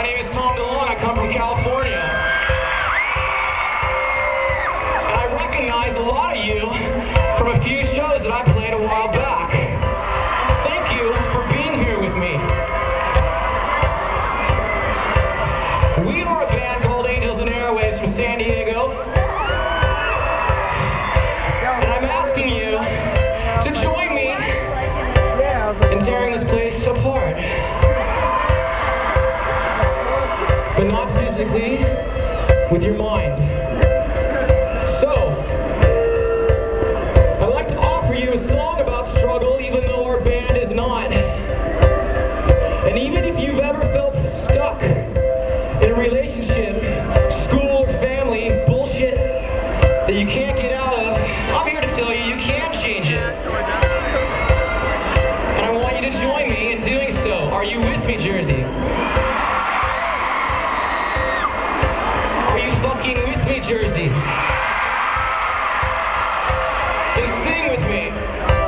I'm from California. And I recognize a lot of you from a few shows that I played a while back. Thank you for being here with me. We are a band called Angels and Airwaves from San Diego. But not physically, with your mind. So, I'd like to offer you a song about struggle, even though our band is not. And even if you've ever felt stuck in a relationship, school, family bullshit that you can't get out of, I'm here to tell you you can change it. And I want you to join me in doing so. Are you with me, Jersey? with me.